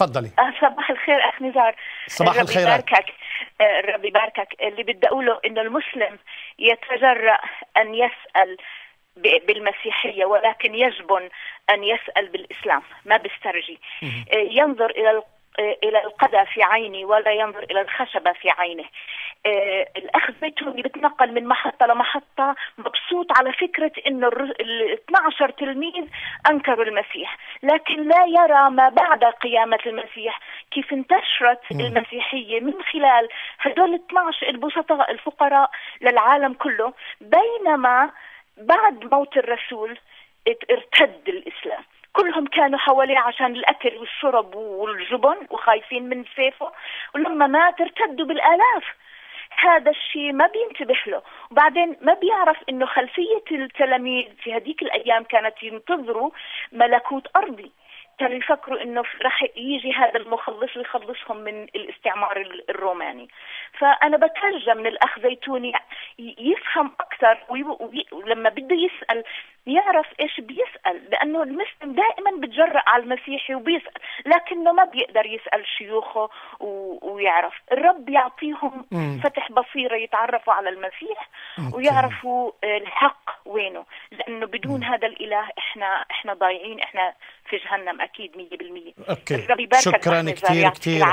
تفضلي. آه، صباح الخير أخ نزار. صباح ربي الخيرات. يباركك. آه، ربي يباركك. اللي بدي اقوله انه المسلم يتجرأ أن يسأل ب- بالمسيحية ولكن يجبن أن يسأل بالإسلام. ما بيسترجي آه، ينظر إلى إلى القدى في عيني ولا ينظر إلى الخشبة في عينه. الأخ زيتوني بتنقل من محطة لمحطة مبسوط على فكرة أنه ال 12 تلميذ أنكروا المسيح. لكن لا يرى ما بعد قيامة المسيح. كيف انتشرت المسيحية من خلال هدول 12 البسطاء الفقراء للعالم كله بينما بعد موت الرسول ارتد الإسلام. كلهم كانوا حواليه عشان الأكل والشرب والجبن وخايفين من سيفه ولما مات ارتدوا بالآلاف. هذا الشيء ما بينتبه له. وبعدين ما بيعرف إنه خلفية التلاميذ في هذيك الأيام كانت ينتظروا ملكوت أرضي. كانوا يفكروا إنه رح يجي هذا المخلص ويخلصهم من الاستعمار ال- الروماني. فأنا بترجى من الأخ زيتوني يفهم أكثر ولما بده يسأل يعرف إيش بيسأل لأنه بتجرأ على المسيحي وبيسال لكنه ما بيقدر يسأل شيوخه و... ويعرف. الرب يعطيهم مم. فتح بصيرة يتعرفوا على المسيح أوكي. ويعرفوا آه، الحق وينه. لأنه بدون هذا الإله إحنا إحنا ضايعين إحنا في جهنم أكيد 100% أوكي. الرب يباركك شكرا كثير كثير.